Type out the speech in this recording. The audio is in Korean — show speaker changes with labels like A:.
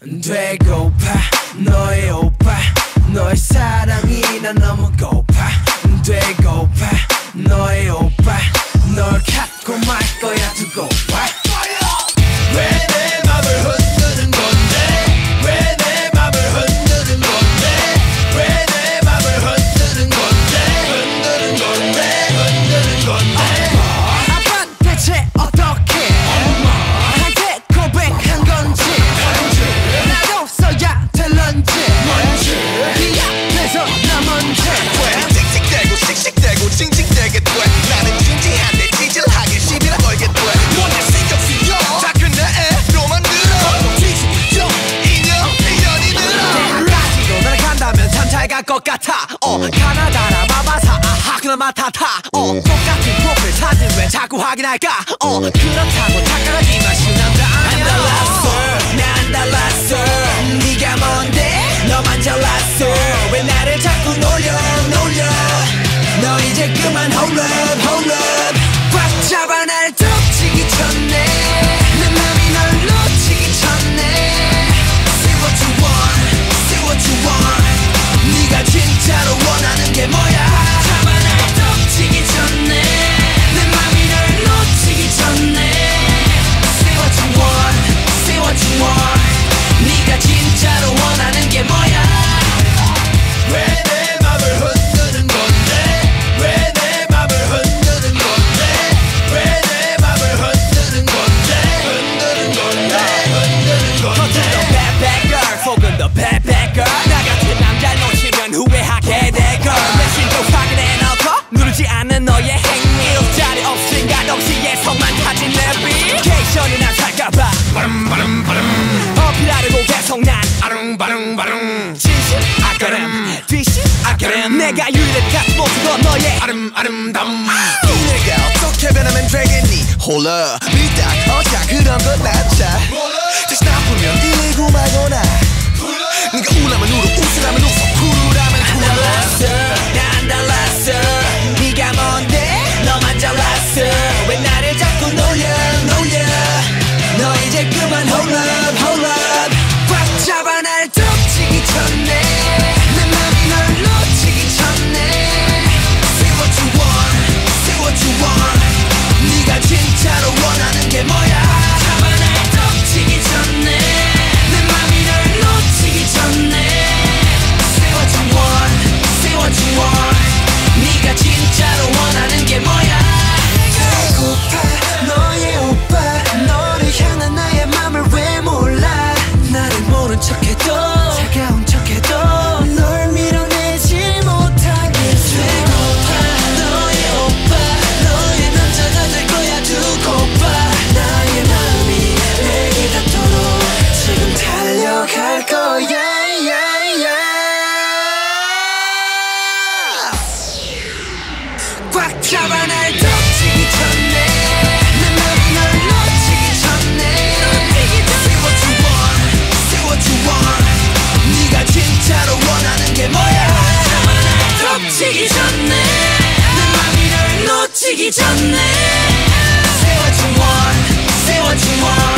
A: 되고파 너의 오빠 너의 사랑이 나 너무 고파. 되고파 너의 오빠 그나 맡아타. 어 똑같은 곡을 사진 왜 자꾸 확인할까? 어 그렇다고 착각하지 마시나? 아까름 듯이 아까름. 내가 유일한 모습은 너의
B: 아름 아름다움. 내가 어떻게 변하면 되겠니? 홀라 밀당 어자 그런 건 낫자 다시 나쁘면 일구마거나. 네가 우나면 울어
A: 꽉 잡아 날 덮치기 전에 내맘널 놓치기 전에 Say what you want, say what you want 네가 진짜로 원하는 게 뭐야 잡아 날 덮치기 전에 내맘널 놓치기 전에 Say what you want, say what you want